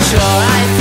Sure.